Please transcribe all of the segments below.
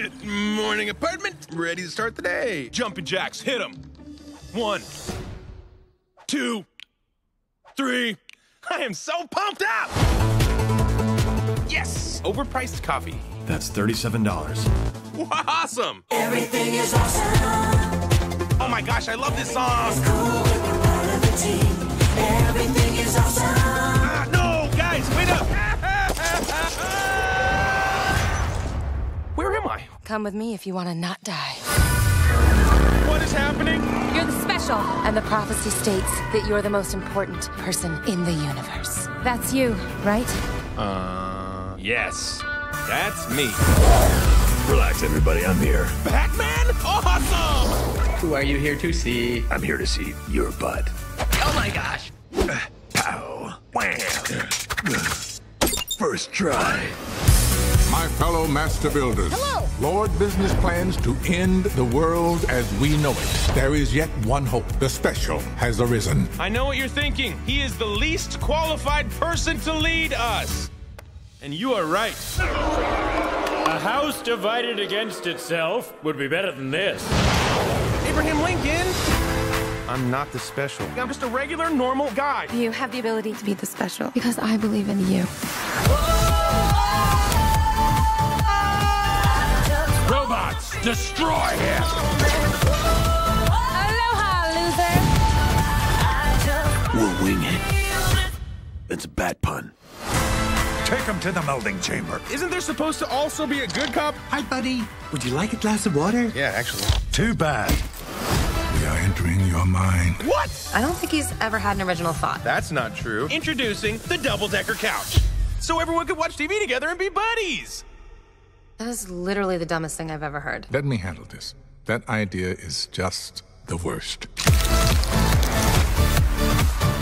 Good morning, apartment. Ready to start the day. Jumping jacks, hit them. One, two, three. I am so pumped up! Yes! Overpriced coffee. That's $37. Awesome! Everything is awesome. Oh my gosh, I love this song! Cool when Come with me if you want to not die. What is happening? You're the special, and the prophecy states that you're the most important person in the universe. That's you, right? Uh, yes. That's me. Relax, everybody. I'm here. Batman? Awesome! Who are you here to see? I'm here to see your butt. Oh my gosh! Pow. Wham. First try. My fellow master builders. Hello. Lord Business plans to end the world as we know it. There is yet one hope. The special has arisen. I know what you're thinking. He is the least qualified person to lead us. And you are right. A house divided against itself would be better than this. Abraham Lincoln! I'm not the special. I'm just a regular, normal guy. You have the ability to be the special because I believe in you. Robots, destroy him! Aloha, loser! We'll wing it. That's a bad pun. Take him to the melting chamber. Isn't there supposed to also be a good cop? Hi, buddy. Would you like a glass of water? Yeah, actually. Too bad. We are entering your mind. What? I don't think he's ever had an original thought. That's not true. Introducing the double decker couch. So everyone could watch TV together and be buddies. That is literally the dumbest thing I've ever heard. Let me handle this. That idea is just the worst.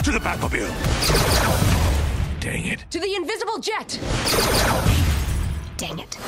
To the Batmobile. Dang it. To the invisible jet! Dang it.